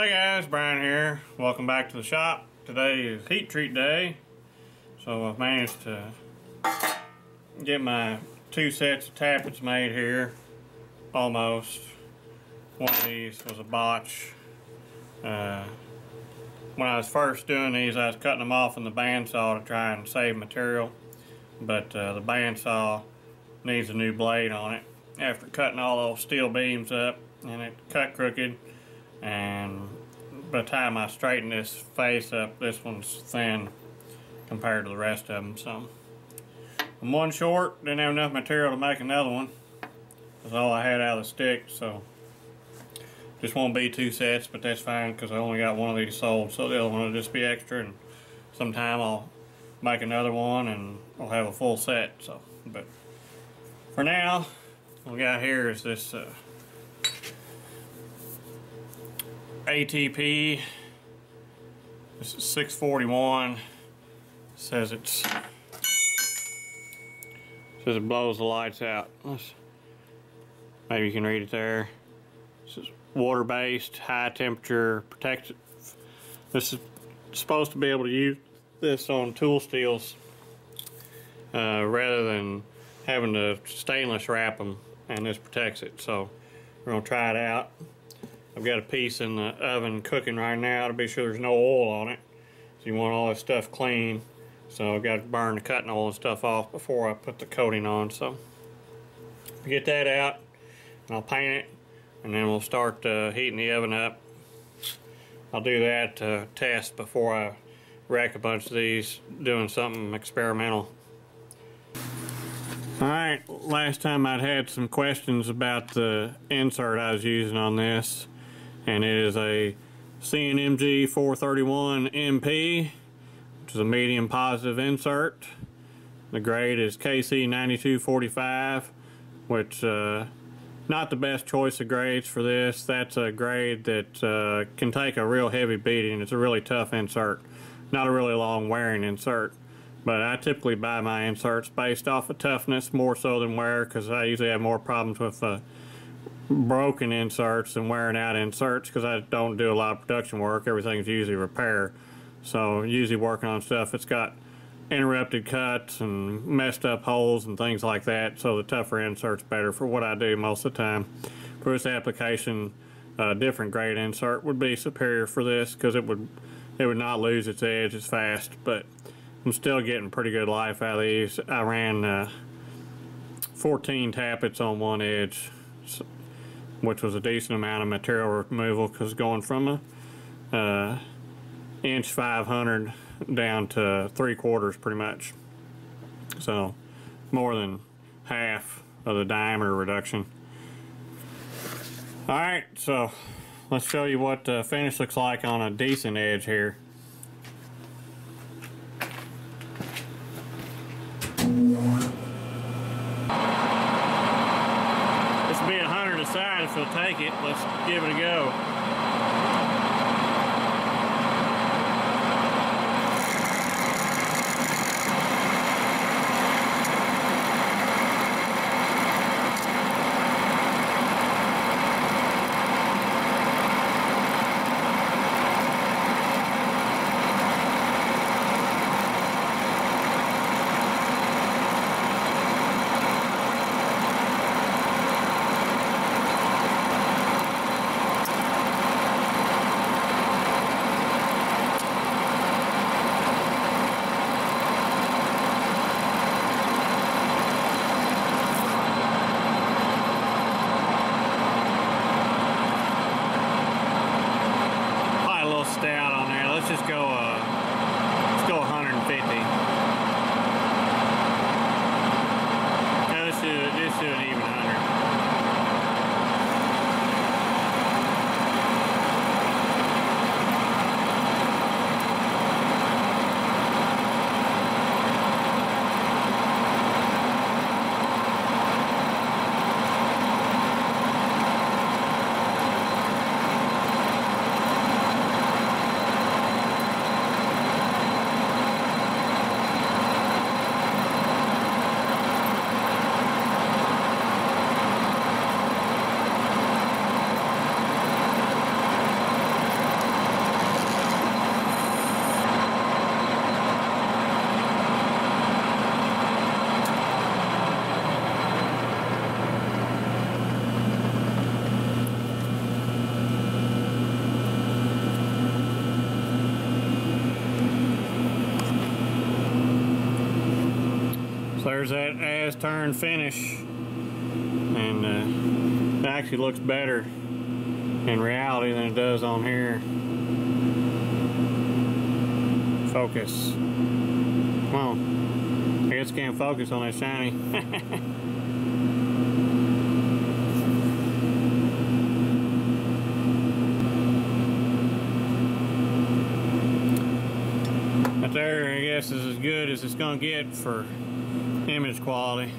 Hey guys, Brian here. Welcome back to the shop. Today is heat treat day. So I've managed to get my two sets of tappets made here. Almost. One of these was a botch. Uh, when I was first doing these, I was cutting them off in the bandsaw to try and save material. But uh, the bandsaw needs a new blade on it. After cutting all those steel beams up and it cut crooked, and by the time I straighten this face up this one's thin compared to the rest of them so. I'm one short didn't have enough material to make another one. That's all I had out of the stick so. Just won't be two sets but that's fine because I only got one of these sold so the other one will just be extra and sometime I'll make another one and I'll have a full set so. But for now what we got here is this uh, ATP. This is 641. Says it's says it blows the lights out. Let's, maybe you can read it there. This is water-based, high temperature, protected. This is supposed to be able to use this on tool steels uh, rather than having to stainless wrap them, and this protects it. So we're gonna try it out. I've got a piece in the oven cooking right now to be sure there's no oil on it. So you want all this stuff clean. So I've got to burn the cutting oil and stuff off before I put the coating on. So get that out and I'll paint it and then we'll start uh, heating the oven up. I'll do that to test before I rack a bunch of these doing something experimental. Alright, last time I'd had some questions about the insert I was using on this and it is a CNMG 431 MP which is a medium positive insert. The grade is KC 9245 which uh, not the best choice of grades for this. That's a grade that uh, can take a real heavy beating. It's a really tough insert. Not a really long wearing insert. But I typically buy my inserts based off of toughness more so than wear because I usually have more problems with uh, broken inserts and wearing out inserts because I don't do a lot of production work. Everything's usually repair. So usually working on stuff that's got interrupted cuts and messed up holes and things like that. So the tougher insert's better for what I do most of the time. For this application, a different grade insert would be superior for this because it would it would not lose its edge as fast. But I'm still getting pretty good life out of these. I ran uh, 14 tappets on one edge. So which was a decent amount of material removal because going from a uh, inch 500 down to three quarters pretty much. So more than half of the diameter reduction. Alright so let's show you what the finish looks like on a decent edge here if he'll give it a go. There's that as turned finish. And uh, it actually looks better in reality than it does on here. Focus. Come on. I guess can't focus on that shiny. But there, I guess, is as good as it's to get for image quality.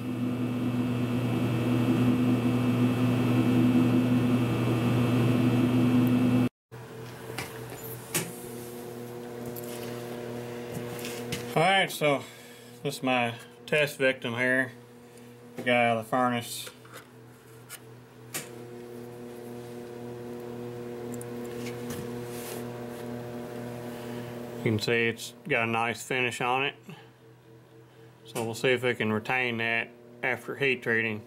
Alright, so this is my test victim here. The guy out of the furnace. You can see it's got a nice finish on it. So we'll see if it can retain that after heat treating.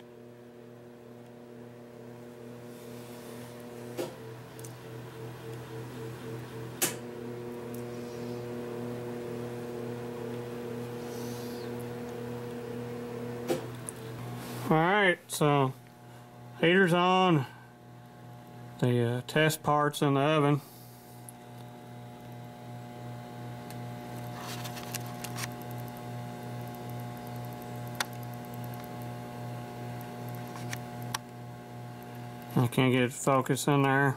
Alright, so heater's on. The uh, test parts in the oven. I can't get it focus in there.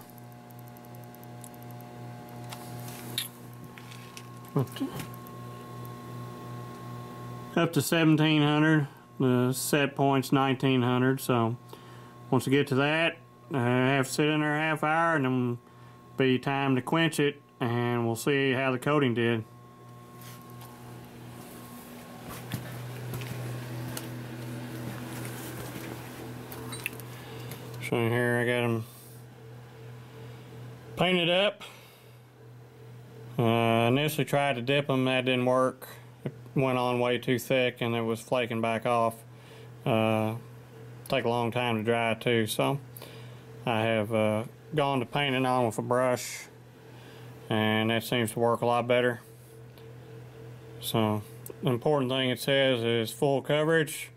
Up to, up to 1700. The set point's 1900. So once we get to that, I have to sit in there a half hour and then be time to quench it and we'll see how the coating did. So here I got them painted up. Uh, initially tried to dip them, that didn't work. It went on way too thick and it was flaking back off. Uh, take a long time to dry too, so I have uh, gone to painting on with a brush and that seems to work a lot better. So the important thing it says is full coverage.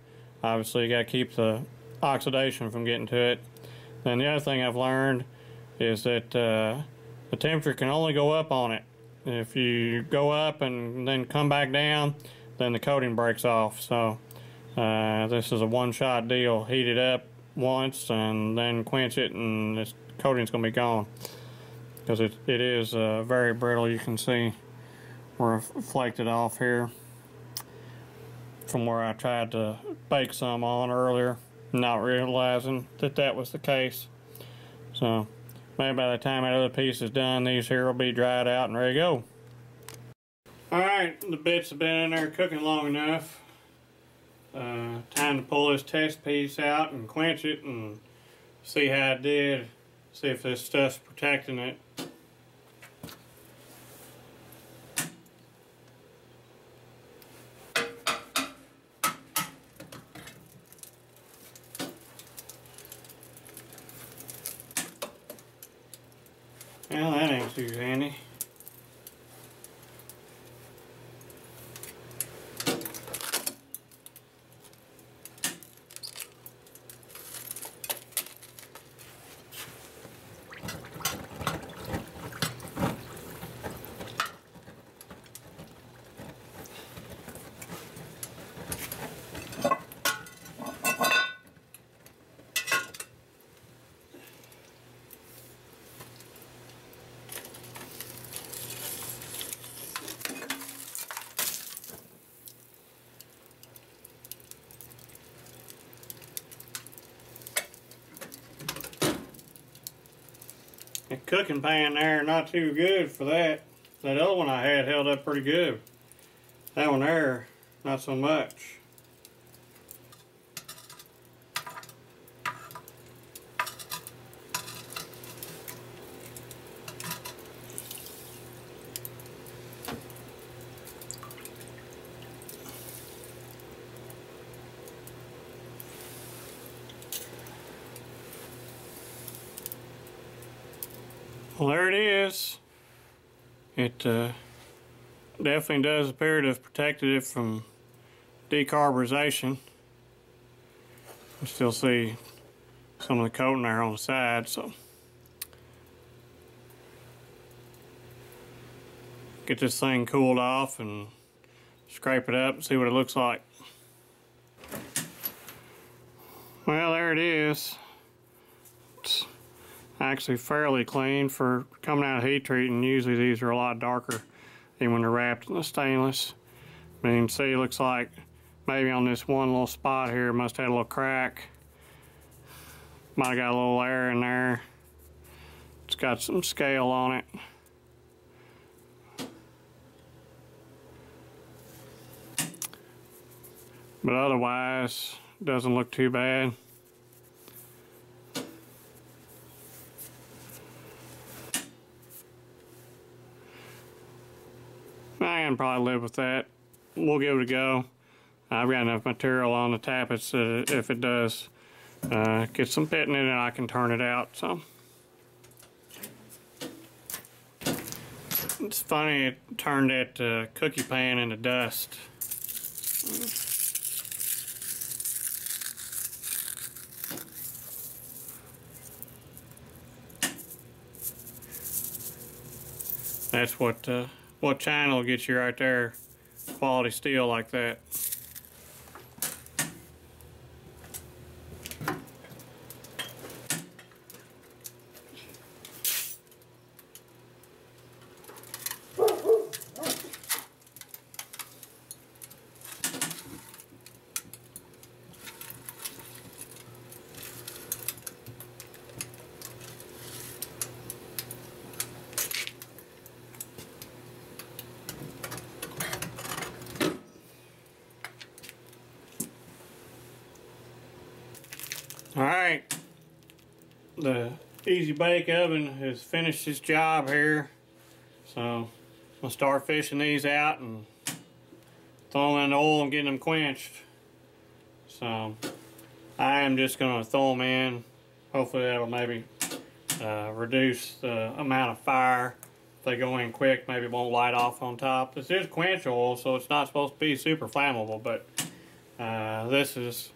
Obviously you got to keep the oxidation from getting to it. Then the other thing I've learned is that uh, the temperature can only go up on it. If you go up and then come back down, then the coating breaks off. So uh, this is a one-shot deal. Heat it up once and then quench it, and this coating's going to be gone because it, it is uh, very brittle. You can see where I flaked it off here from where I tried to bake some on earlier not realizing that that was the case. So maybe by the time that other piece is done, these here will be dried out and ready to go. Alright, the bits have been in there cooking long enough. Uh, time to pull this test piece out and quench it and see how it did. See if this stuff's protecting it. Well, that ain't too handy. The cooking pan there, not too good for that. That other one I had held up pretty good. That one there, not so much. Well, there it is. It uh, definitely does appear to have protected it from decarburization. You still see some of the coating there on the side, so. Get this thing cooled off and scrape it up and see what it looks like. Well, there it is. It's actually fairly clean for coming out of heat treating. Usually these are a lot darker than when they're wrapped in the stainless. But you can see it looks like maybe on this one little spot here must have had a little crack. Might have got a little air in there. It's got some scale on it. But otherwise, doesn't look too bad. Can probably live with that. We'll give it a go. I've got enough material on the tappets that if it does uh, get some pitting in it, I can turn it out. So It's funny, it turned that uh, cookie pan into dust. That's what uh, what China will get you right there. Quality steel like that. All right, the Easy Bake Oven has finished its job here. So I'm gonna start fishing these out and throwing in the oil and getting them quenched. So I am just gonna throw them in. Hopefully that'll maybe uh, reduce the amount of fire. If they go in quick, maybe it won't light off on top. This is quench oil, so it's not supposed to be super flammable, but uh, this is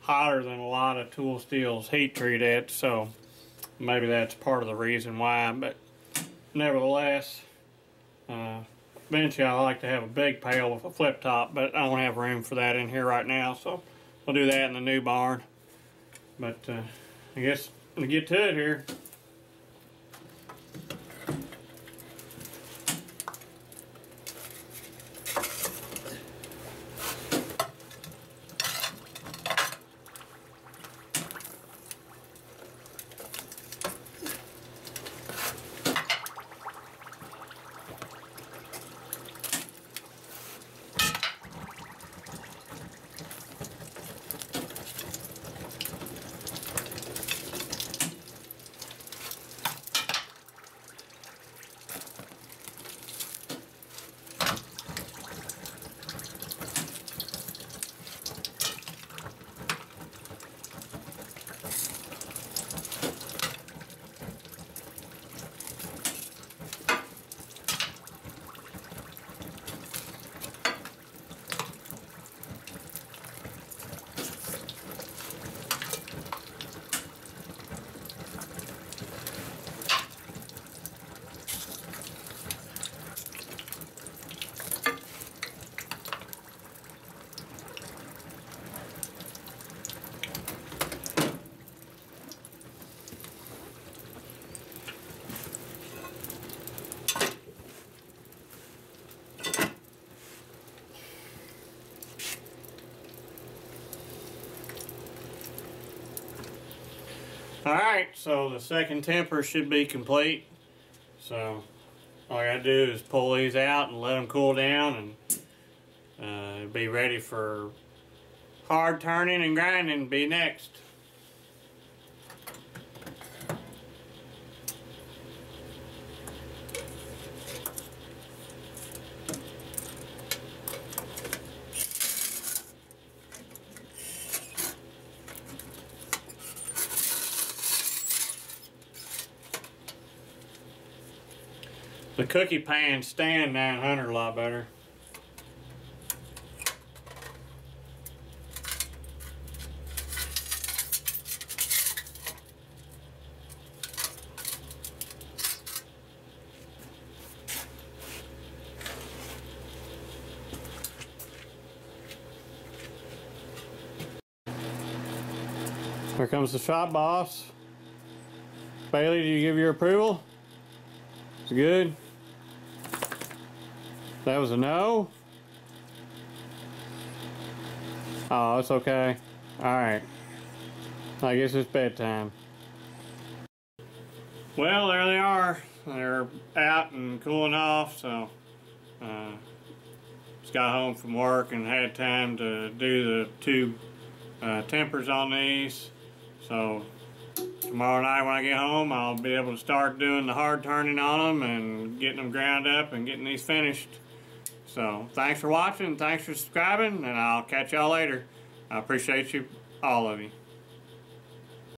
hotter than a lot of tool steels heat treat at, so maybe that's part of the reason why, but nevertheless, uh, eventually I like to have a big pail with a flip top, but I don't have room for that in here right now, so we'll do that in the new barn. But uh, I guess to get to it here, Alright, so the second temper should be complete. So all I gotta do is pull these out and let them cool down and uh, be ready for hard turning and grinding be next. cookie pan stand 900 a lot better. Here comes the shop boss. Bailey, do you give your approval? It's good. That was a no? Oh, it's okay. Alright. I guess it's bedtime. Well, there they are. They're out and cooling off, so uh, just got home from work and had time to do the two uh, tempers on these. So tomorrow night when I get home, I'll be able to start doing the hard turning on them and getting them ground up and getting these finished. So thanks for watching, thanks for subscribing, and I'll catch y'all later. I appreciate you, all of you.